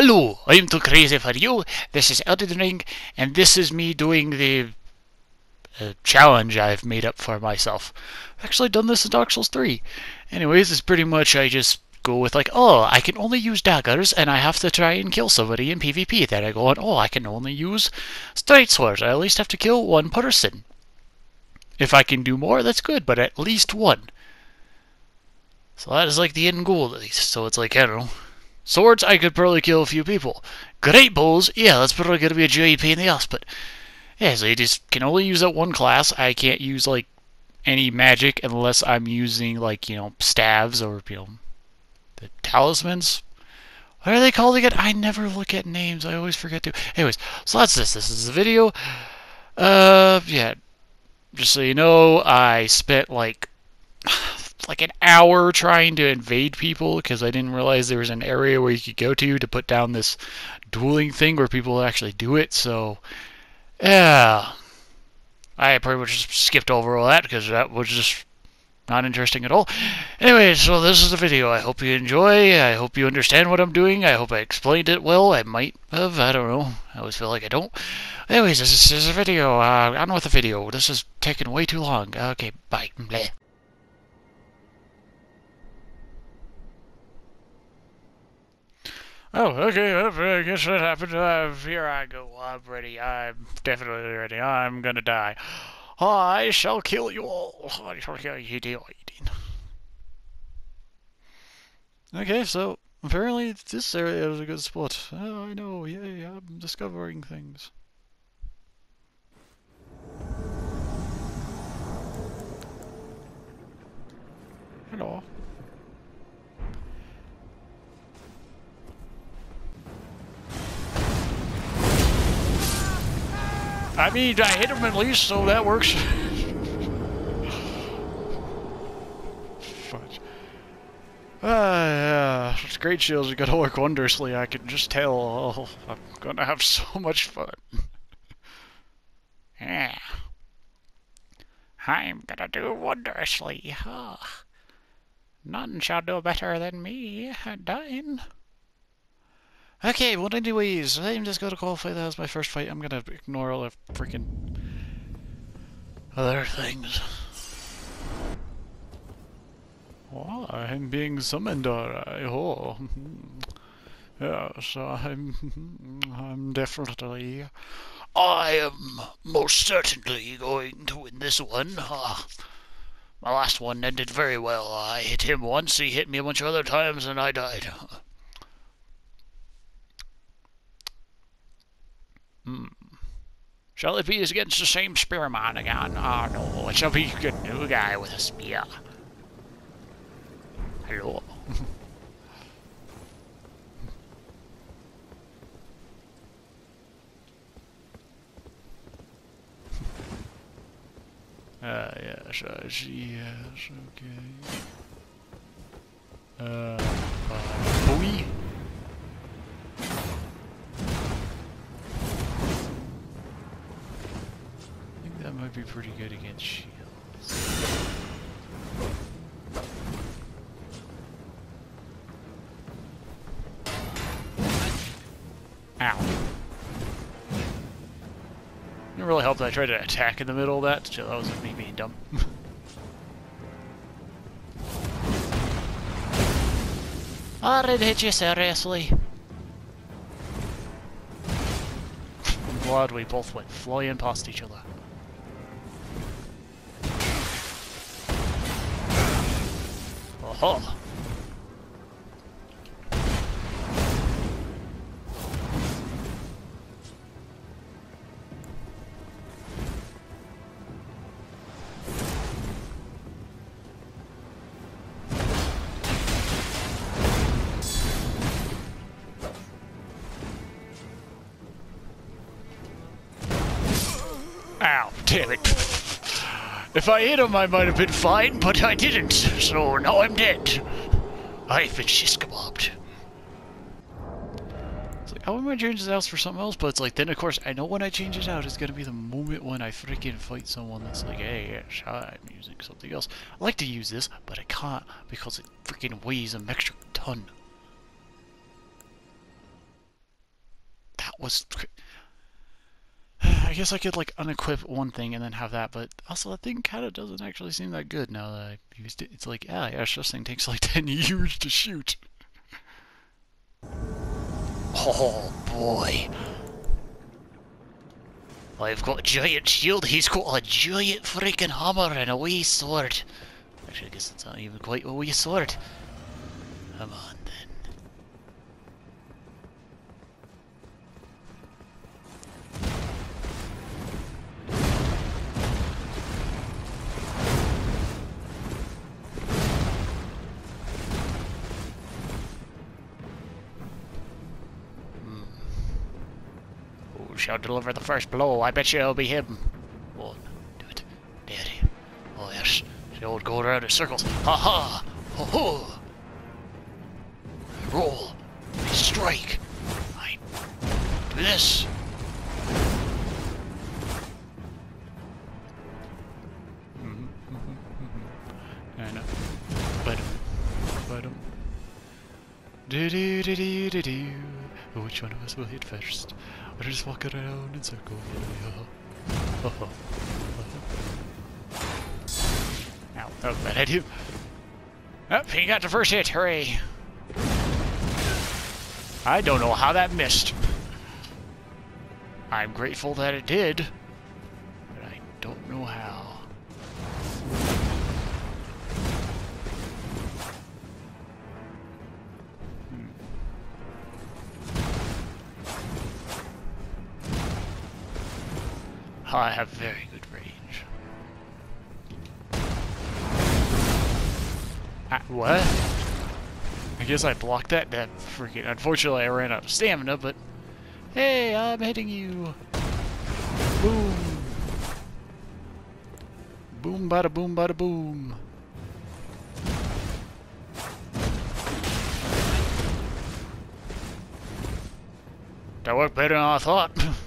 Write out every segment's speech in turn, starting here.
Hello, I'm too crazy for you. This is Elden Ring, and this is me doing the uh, challenge I've made up for myself. I've actually done this in Dark Souls 3. Anyways, it's pretty much I just go with like, oh, I can only use daggers, and I have to try and kill somebody in PvP. Then I go on, oh, I can only use straight swords. I at least have to kill one person. If I can do more, that's good, but at least one. So that is like the end goal at least. So it's like, I don't know. Swords, I could probably kill a few people. Great bows, yeah, that's probably going to be a giant in the ass, but yeah, so you just can only use that one class. I can't use like any magic unless I'm using like, you know, staves or, you know, the talismans. What are they called again? I never look at names. I always forget to. Anyways, so that's this. This is the video. Uh, yeah. Just so you know, I spent like like an hour trying to invade people because I didn't realize there was an area where you could go to to put down this dueling thing where people actually do it. So, yeah, I pretty much just skipped over all that because that was just not interesting at all. Anyway, so this is the video. I hope you enjoy. I hope you understand what I'm doing. I hope I explained it well. I might have. I don't know. I always feel like I don't. Anyways, this is, this is a video. Uh, on with the video. This is taking way too long. Okay, bye. Bleh. Oh, okay, I guess that happened. Uh, here I go. I'm ready. I'm definitely ready. I'm gonna die. I shall kill you all. I shall kill you, dear Okay, so apparently this area is a good spot. Oh, I know, yay, I'm discovering things. Hello. I mean, I hit him at least, so that works. Ah. It's great shields are gonna work wondrously, I can just tell. Oh, I'm gonna have so much fun. yeah. I'm gonna do wondrously. Oh. None shall do better than me, dying. Okay, well anyways, I'm just gonna qualify that as my first fight. I'm gonna ignore all the freaking other things. Oh, I'm being summoned, alright. Oh. Yes, I'm I'm definitely I am most certainly going to win this one. Uh, my last one ended very well. I hit him once, he hit me a bunch of other times, and I died. Hmm. Shall it be against the same spearman again? Oh no, it shall be a new guy with a spear. Hello. Ah, uh, yes, yes, okay. Uh, uh, pretty good against shields. Ow. It didn't really helped that I tried to attack in the middle of that. So that was me being dumb. I did hit you seriously. I'm glad we both went flying past each other. Huh. If I hit him, I might have been fine, but I didn't, so now I'm dead. I've been shish-kebabbed. It's like, I want to change this out for something else, but it's like, then of course, I know when I change it out, it's gonna be the moment when I freaking fight someone that's like, hey, I'm using something else. I like to use this, but I can't because it freaking weighs a extra ton. That was... I guess I could like unequip one thing and then have that, but also that thing kind of doesn't actually seem that good now that I used it. It's like, yeah, yeah, this thing takes like 10 years to shoot. Oh boy. I've got a giant shield, he's got a giant freaking hammer and a wee sword. Actually, I guess it's not even quite a wee sword. Come on shall deliver the first blow? I bet you it'll be him. One, do it. Dare Daddy. Oh yes. The old go around in circles. Ha ha! Ho ho! I roll. I strike. I do this. Mm-hmm, mm-hmm, mm-hmm. And uh, but but um, do do do do do do. Which one of us will hit first? Or just walk around in circles? Ow, that was a bad idea. Oh, he got the first hit, hooray! I don't know how that missed. I'm grateful that it did, I have very good range. Ah, what? I guess I blocked that. That freaking. Unfortunately, I ran out of stamina, but. Hey, I'm hitting you! Boom! Boom, bada boom, bada boom. That worked better than I thought.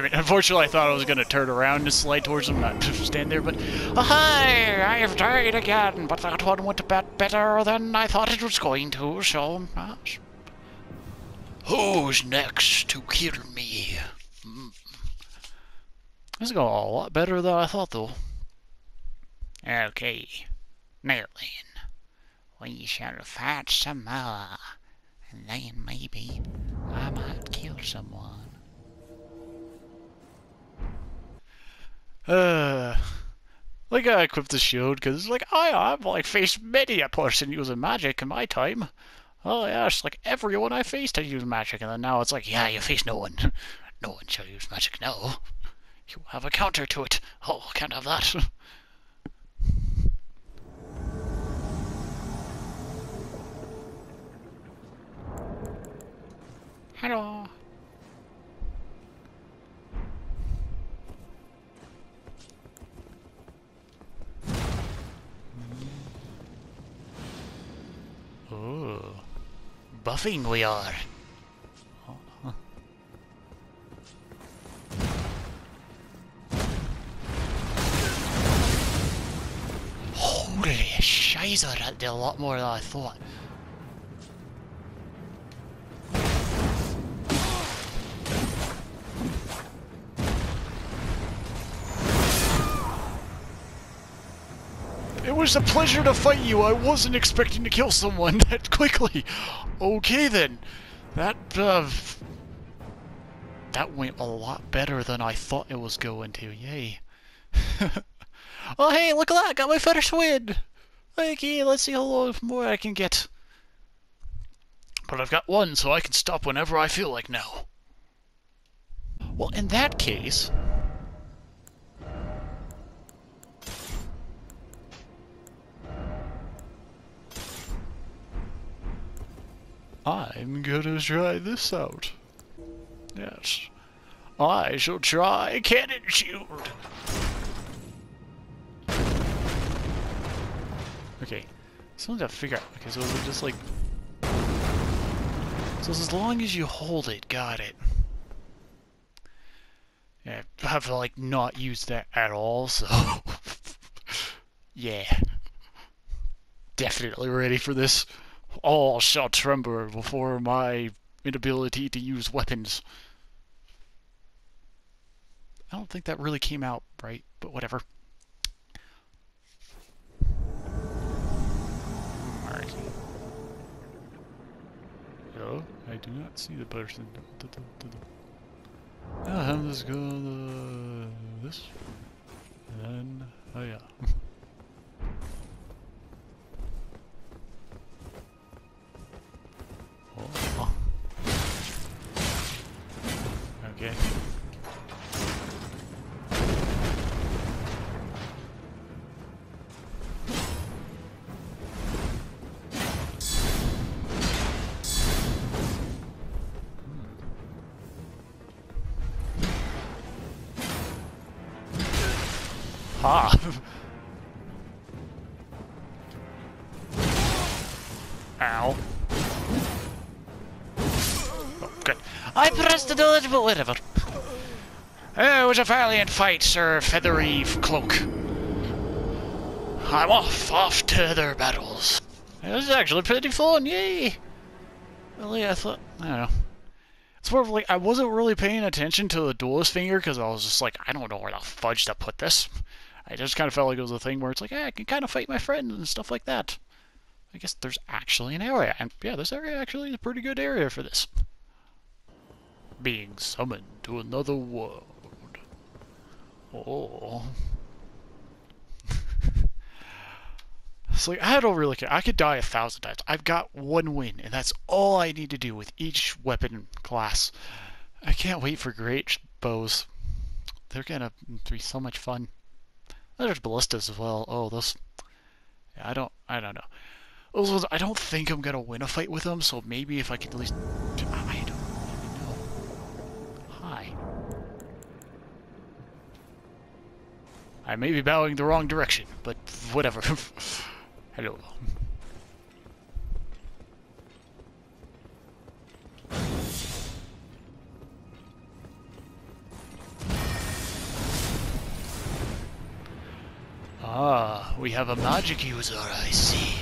Damn it. Unfortunately, I thought I was going to turn around and slide towards him, not stand there, but... Oh, hi! I have died again, but that one went a bit better than I thought it was going to, so... Uh, who's next to kill me? Hmm. This is going a lot better than I thought, though. Okay. Now then, we shall fight some more, and then maybe I might kill someone. Uh, like I equipped the shield because like I I've like faced many a person using magic in my time. Oh yeah, it's like everyone I faced had used magic, and then now it's like yeah, you face no one. no one shall use magic now. You have a counter to it. Oh, can't have that. Hello. Buffing we are. Holy shizer, that did a lot more than I thought. Was a pleasure to fight you. I wasn't expecting to kill someone that quickly. Okay then. That, uh... That went a lot better than I thought it was going to. Yay. oh hey, look at that! Got my first win! Okay, let's see how long more I can get. But I've got one, so I can stop whenever I feel like now. Well, in that case... I'm gonna try this out. Yes. I shall try cannon shield. Okay. Something to figure out. Okay, so is it just like... So as long as you hold it, got it. Yeah, I have to like not use that at all, so yeah. Definitely ready for this. All shall tremble before my inability to use weapons. I don't think that really came out right, but whatever. Alright. I do not see the person. I'm just uh, this. And then, oh yeah. Ha! Ow. Oh, good. I pressed the dodge, but whatever. Oh, it was a valiant fight, Sir Feathery Cloak. I'm off, off to their battles. It was actually pretty fun, yay! Really, I thought, I don't know. It's more of like, I wasn't really paying attention to the duelist finger because I was just like, I don't know where the fudge to put this. I just kind of felt like it was a thing where it's like, hey, I can kind of fight my friends and stuff like that. I guess there's actually an area, and yeah, this area actually is a pretty good area for this. Being summoned to another world. Oh. it's like, I don't really care. I could die a thousand times. I've got one win, and that's all I need to do with each weapon class. I can't wait for great bows. They're gonna be so much fun. There's ballistas as well. Oh, those. Yeah, I don't. I don't know. Those I don't think I'm gonna win a fight with them. So maybe if I can at least. I don't even know. Hi. I may be bowing the wrong direction, but whatever. Hello. We have a magic user, I see.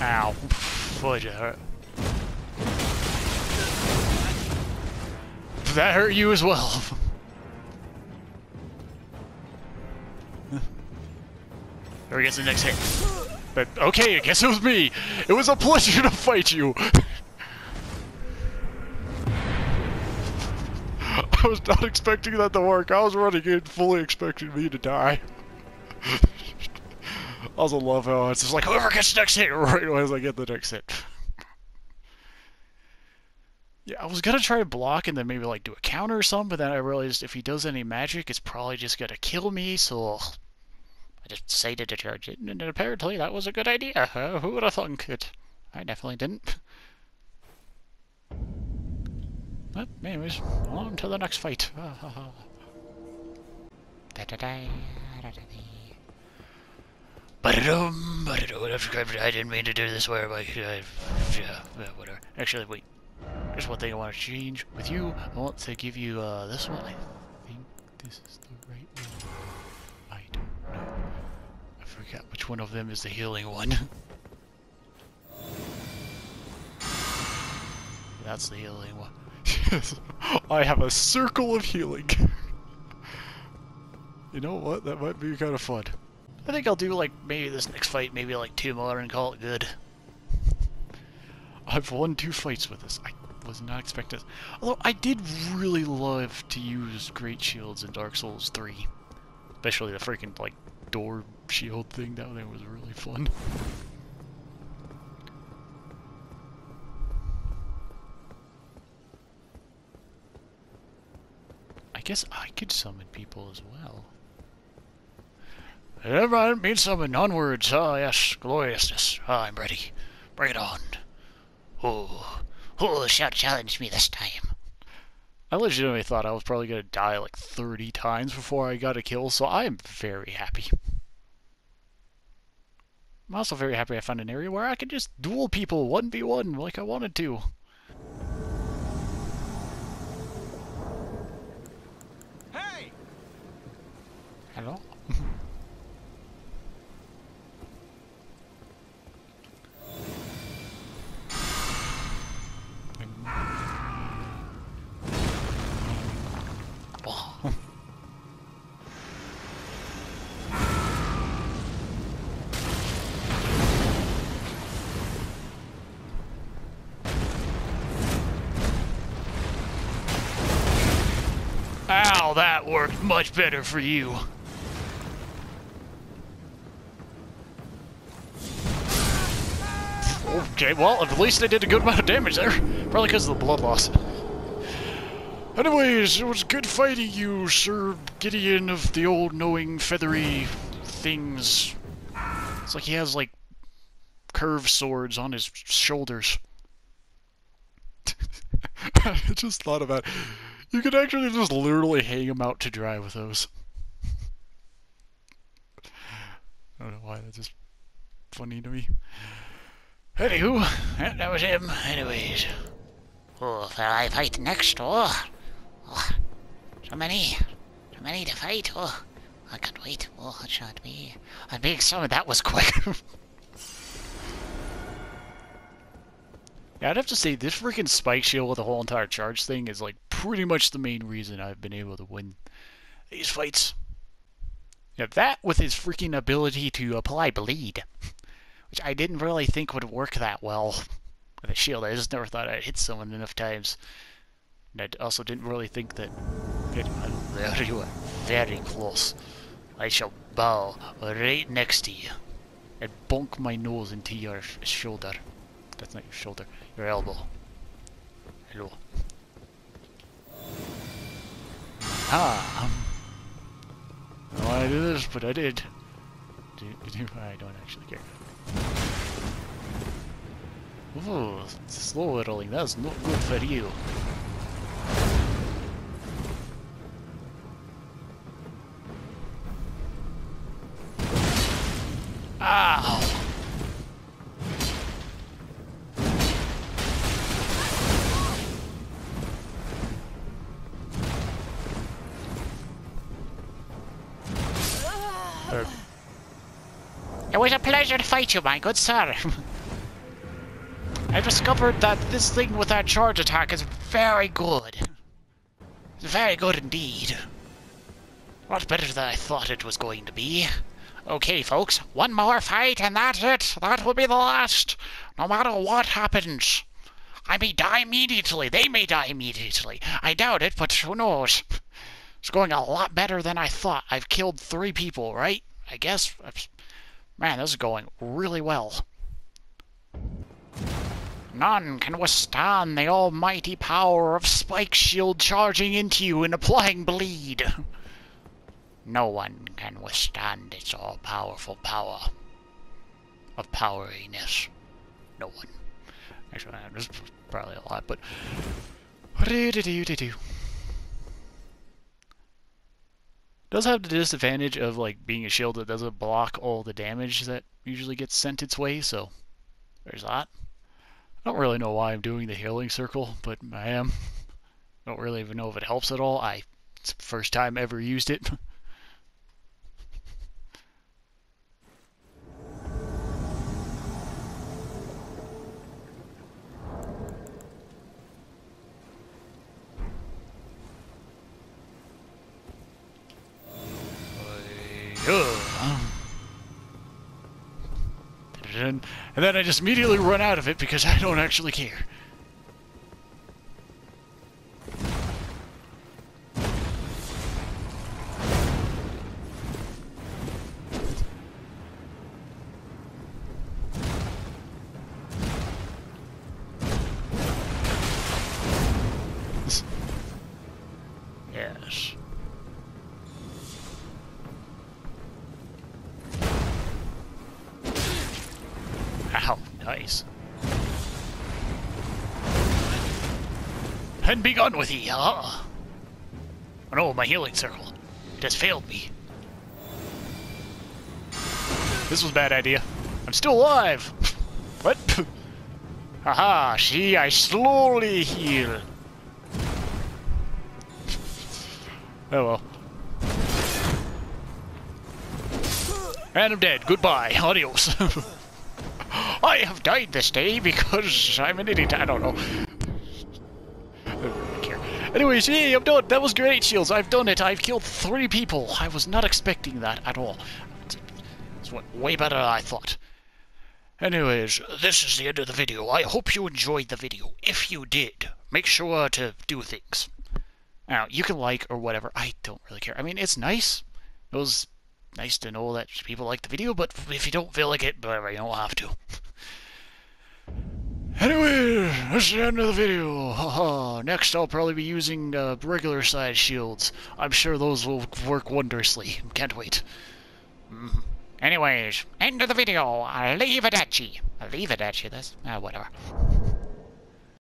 Ow. Fudge, it hurt. That hurt you as well. There gets the next hit. But okay, I guess it was me. It was a pleasure to fight you. was not expecting that to work. I was running in fully expecting me to die. I also love how it's just like whoever gets next hit right as I get the next hit. Yeah, I was gonna try to block and then maybe like do a counter or something, but then I realized if he does any magic, it's probably just gonna kill me, so I just decided to charge it, and apparently that was a good idea. Uh, who would have thunk it? I definitely didn't. But anyways, on to the next fight. da da da da da I didn't mean to do this where, uh, yeah, whatever. Actually, wait. There's one thing I want to change with you. I want to give you, uh, this one. I think this is the right one. I don't know. I forgot which one of them is the healing one. That's the healing one. I have a circle of healing. you know what? That might be kind of fun. I think I'll do like maybe this next fight, maybe like two more and call it good. I've won two fights with this. I was not expecting. this. Although I did really love to use great shields in Dark Souls 3, especially the freaking like door shield thing. That thing was really fun. Guess I could summon people as well. Mind, mean summon onwards. Ah, yes, gloriousness. Ah, I'm ready. Bring it on. Oh, who shall challenge me this time? I legitimately thought I was probably going to die like 30 times before I got a kill, so I am very happy. I'm also very happy I found an area where I could just duel people 1v1 like I wanted to. That worked much better for you. Okay, well, at least I did a good amount of damage there. Probably because of the blood loss. Anyways, it was good fighting you, Sir Gideon of the old knowing feathery things. It's like he has, like, curved swords on his shoulders. I just thought about it. You could actually just literally hang them out to dry with those. I don't know why, that's just funny to me. Anywho, that, was him. Anyways. Oh, will I fight next? Oh, oh, so many, so many to fight. Oh, I can't wait. Oh, it should be. I'm being summoned. That was quick. Yeah, I'd have to say this freaking spike shield with the whole entire charge thing is like pretty much the main reason I've been able to win these fights. Yeah, that with his freaking ability to apply bleed, which I didn't really think would work that well with a shield. I just never thought I'd hit someone enough times. And I also didn't really think that. There you are, very close. I shall bow right next to you and bonk my nose into your shoulder. That's not your shoulder, your elbow. Hello. Ah. Um, I don't want to do this, but I did. Do, do, I don't actually care. Ooh, slow rolling, That's not good for you. Pleasure to fight you, my good sir. I discovered that this thing with that charge attack is very good. Very good indeed. A lot better than I thought it was going to be. Okay, folks, one more fight and that's it. That will be the last. No matter what happens. I may die immediately. They may die immediately. I doubt it, but who knows? It's going a lot better than I thought. I've killed three people, right? I guess. Man, this is going really well. None can withstand the almighty power of Spike Shield charging into you and applying bleed. No one can withstand its all-powerful power of poweriness. No one. Actually, there's probably a lot, but... Do does have the disadvantage of like being a shield that doesn't block all the damage that usually gets sent its way, so there's that. I don't really know why I'm doing the healing circle, but I am. Don't really even know if it helps at all. I it's the first time ever used it. And, then I just immediately run out of it because I don't actually care. Nice. And be with ye, huh? Oh, no, my healing circle. It has failed me. This was a bad idea. I'm still alive! what? Haha, see, I slowly heal. Oh well. And I'm dead. Goodbye. Adios. I have died this day because I'm an idiot. I don't know. Anyways, I'm done. That was great, Shields. I've done it. I've killed three people. I was not expecting that at all. It's way better than I thought. Anyways, this is the end of the video. I hope you enjoyed the video. If you did, make sure to do things. Now, you can like or whatever. I don't really care. I mean, it's nice. It was nice to know that people like the video, but if you don't feel like it, whatever, you don't have to. anyway, that's the end of the video. Haha. Next, I'll probably be using uh, regular size shields. I'm sure those will work wondrously. Can't wait. Mm. Anyways, end of the video. I'll leave it at you. I'll leave it at you. This, uh, whatever.